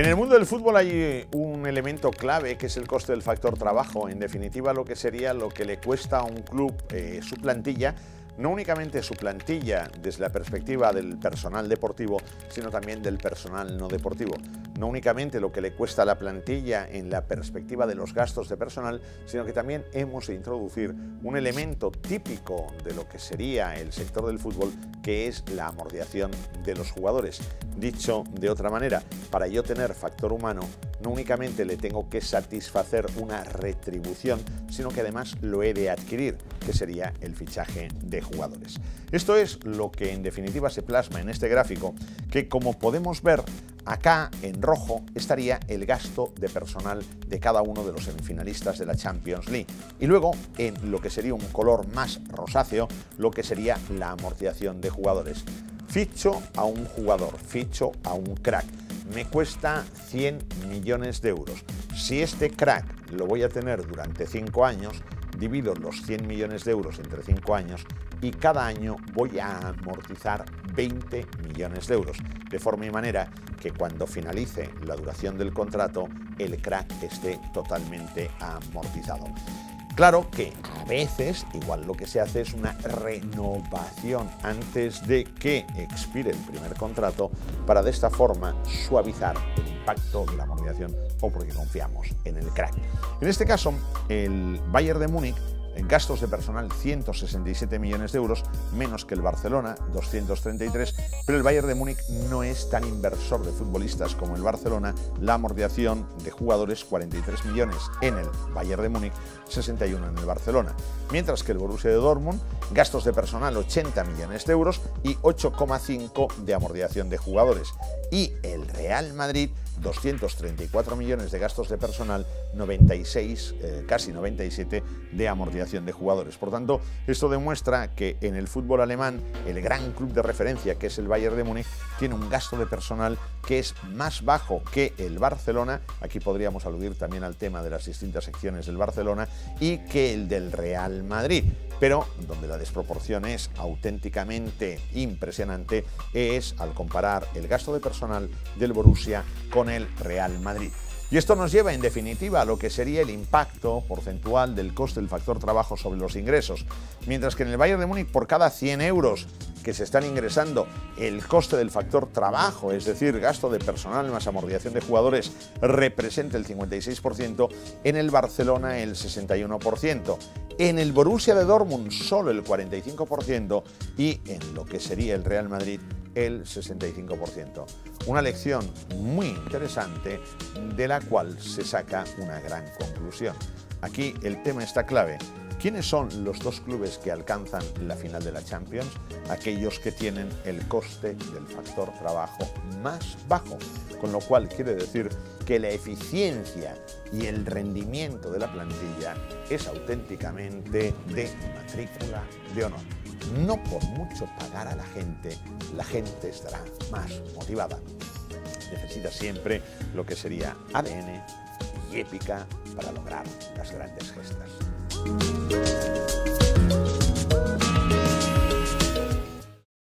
En el mundo del fútbol hay un elemento clave que es el coste del factor trabajo, en definitiva lo que sería lo que le cuesta a un club eh, su plantilla no únicamente su plantilla desde la perspectiva del personal deportivo, sino también del personal no deportivo. No únicamente lo que le cuesta a la plantilla en la perspectiva de los gastos de personal, sino que también hemos de introducir un elemento típico de lo que sería el sector del fútbol, que es la amortización de los jugadores. Dicho de otra manera, para yo tener factor humano, no únicamente le tengo que satisfacer una retribución, sino que además lo he de adquirir, que sería el fichaje de jugadores. Esto es lo que en definitiva se plasma en este gráfico, que como podemos ver, acá en rojo estaría el gasto de personal de cada uno de los semifinalistas de la Champions League. Y luego, en lo que sería un color más rosáceo, lo que sería la amortización de jugadores. Ficho a un jugador, ficho a un crack me cuesta 100 millones de euros. Si este crack lo voy a tener durante 5 años, divido los 100 millones de euros entre 5 años y cada año voy a amortizar 20 millones de euros, de forma y manera que cuando finalice la duración del contrato el crack esté totalmente amortizado. Claro que a veces igual lo que se hace es una renovación antes de que expire el primer contrato para de esta forma suavizar el impacto de la amortización o porque confiamos en el crack. En este caso, el Bayern de Múnich en gastos de personal 167 millones de euros, menos que el Barcelona, 233, pero el Bayern de Múnich no es tan inversor de futbolistas como el Barcelona, la amortización de jugadores 43 millones en el Bayern de Múnich, 61 en el Barcelona, mientras que el Borussia de Dortmund, gastos de personal 80 millones de euros y 8,5 de amortización de jugadores, y el Real Madrid 234 millones de gastos de personal, 96, eh, casi 97 de amortización de jugadores. Por tanto, esto demuestra que en el fútbol alemán, el gran club de referencia que es el Bayern de Múnich, tiene un gasto de personal que es más bajo que el Barcelona, aquí podríamos aludir también al tema de las distintas secciones del Barcelona, y que el del Real Madrid pero donde la desproporción es auténticamente impresionante es al comparar el gasto de personal del Borussia con el Real Madrid. Y esto nos lleva en definitiva a lo que sería el impacto porcentual del coste del factor trabajo sobre los ingresos. Mientras que en el Bayern de Múnich por cada 100 euros que se están ingresando, el coste del factor trabajo, es decir, gasto de personal más amortización de jugadores, representa el 56%, en el Barcelona el 61%, en el Borussia de Dortmund solo el 45% y en lo que sería el Real Madrid el 65%. Una lección muy interesante de la cual se saca una gran conclusión. Aquí el tema está clave. ¿Quiénes son los dos clubes que alcanzan la final de la Champions? Aquellos que tienen el coste del factor trabajo más bajo, con lo cual quiere decir que la eficiencia y el rendimiento de la plantilla es auténticamente de matrícula de honor. No por mucho pagar a la gente, la gente estará más motivada. Necesita siempre lo que sería ADN y épica para lograr las grandes gestas.